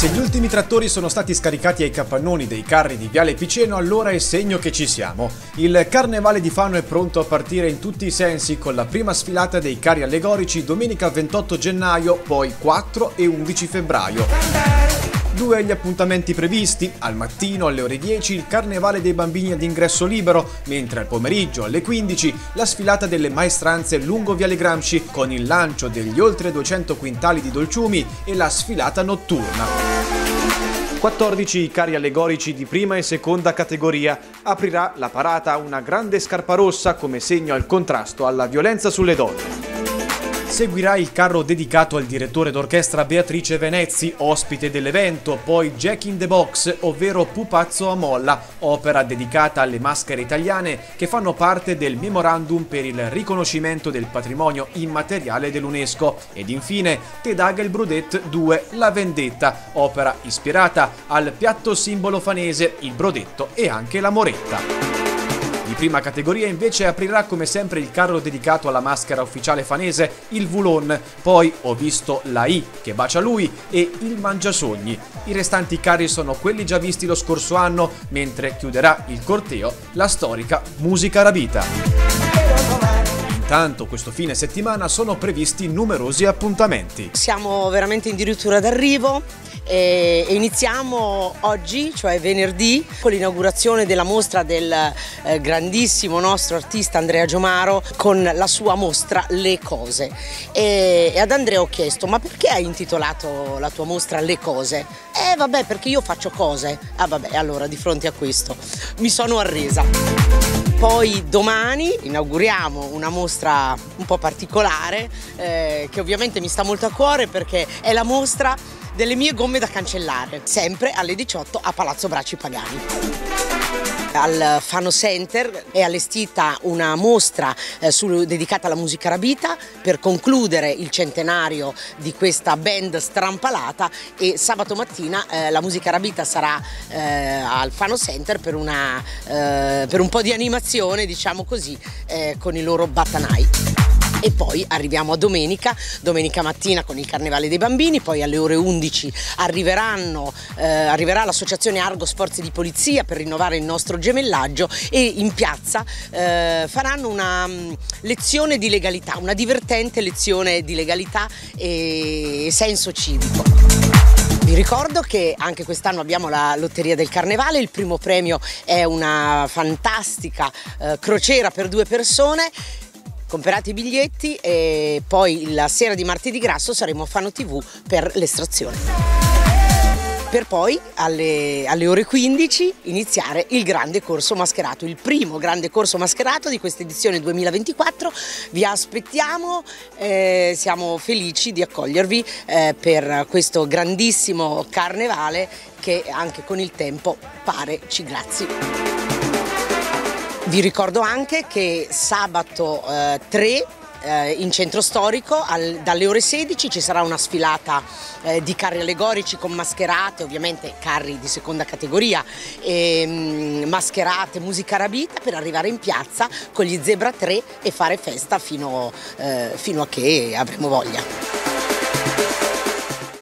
Se gli ultimi trattori sono stati scaricati ai capannoni dei carri di Viale Piceno, allora è segno che ci siamo. Il Carnevale di Fano è pronto a partire in tutti i sensi con la prima sfilata dei carri allegorici domenica 28 gennaio, poi 4 e 11 febbraio. Due gli appuntamenti previsti, al mattino alle ore 10 il Carnevale dei bambini ad ingresso libero, mentre al pomeriggio alle 15 la sfilata delle maestranze lungo Viale Gramsci con il lancio degli oltre 200 quintali di dolciumi e la sfilata notturna. 14 i carri allegorici di prima e seconda categoria. Aprirà la parata una grande scarpa rossa come segno al contrasto alla violenza sulle donne. Seguirà il carro dedicato al direttore d'orchestra Beatrice Venezzi, ospite dell'evento, poi Jack in the Box, ovvero Pupazzo a Molla, opera dedicata alle maschere italiane che fanno parte del memorandum per il riconoscimento del patrimonio immateriale dell'UNESCO. Ed infine Tedaga il Brodet 2, La Vendetta, opera ispirata al piatto simbolo fanese, il brodetto e anche la moretta. Di prima categoria invece aprirà come sempre il carro dedicato alla maschera ufficiale fanese, il Voulon, poi ho visto la I che bacia lui e il Mangiasogni. I restanti carri sono quelli già visti lo scorso anno, mentre chiuderà il corteo la storica Musica Rabita. Intanto questo fine settimana sono previsti numerosi appuntamenti. Siamo veramente in dirittura d'arrivo e iniziamo oggi, cioè venerdì, con l'inaugurazione della mostra del eh, grandissimo nostro artista Andrea Giomaro con la sua mostra Le Cose. E, ad Andrea ho chiesto, ma perché hai intitolato la tua mostra Le Cose? Eh vabbè, perché io faccio cose. Ah vabbè, allora di fronte a questo mi sono arresa. Poi domani inauguriamo una mostra un po' particolare eh, che ovviamente mi sta molto a cuore perché è la mostra delle mie gomme da cancellare, sempre alle 18 a Palazzo Bracci Pagani. Al Fano Center è allestita una mostra eh, su, dedicata alla musica arabita per concludere il centenario di questa band strampalata e sabato mattina eh, la musica arabita sarà eh, al Fano Center per, una, eh, per, un po' di animazione, diciamo così, eh, con i loro Batanai e poi arriviamo a domenica, domenica mattina con il Carnevale dei Bambini, poi alle ore 11 eh, arriverà l'associazione Argo Sforze di Polizia per rinnovare il nostro gemellaggio e in piazza eh, faranno una um, lezione di legalità, una divertente lezione di legalità e senso civico. Vi ricordo che anche quest'anno abbiamo la Lotteria del Carnevale, il primo premio è una fantastica eh, crociera per due persone Comprate i biglietti e poi la sera di martedì grasso saremo a Fano TV per l'estrazione. Per poi alle, alle, ore 15 iniziare il grande corso mascherato, il primo grande corso mascherato di questa edizione 2024. Vi aspettiamo, eh, siamo felici di accogliervi eh, per questo grandissimo carnevale che anche con il tempo pare ci grazi. Vi ricordo anche che sabato eh, 3 eh, in centro storico al, dalle ore 16 ci sarà una sfilata eh, di carri allegorici con mascherate, ovviamente carri di seconda categoria, e, mh, mm, mascherate, musica arabita per arrivare in piazza con gli Zebra 3 e fare festa fino, eh, fino a che avremo voglia.